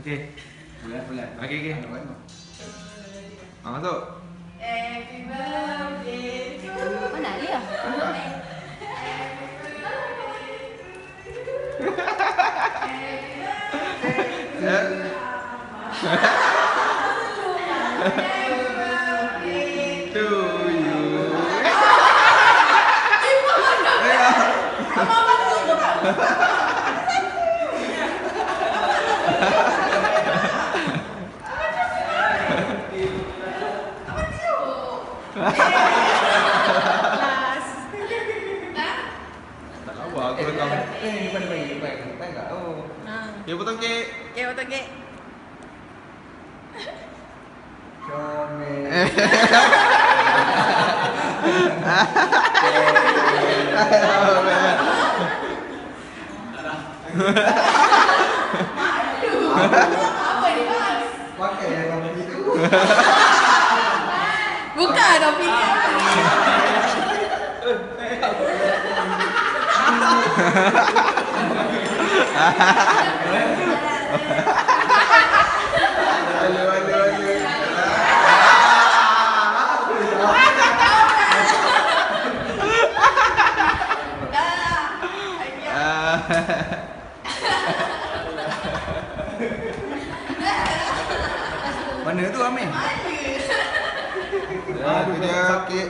Okey. Bulan bulan. Okey, okey. Ah, masuk. Happy birthday to Mana dia? To you. Tak lawa aku rekam. Eh, depan depan depan. Depan enggak? Oh. Ha. Ya potong kek. Okay, betul ke? Comel. Apa ni mas? Pakai yang kamu itu. Ayah. Ah. Mana tu Amin? Mana? Ah, dia kek.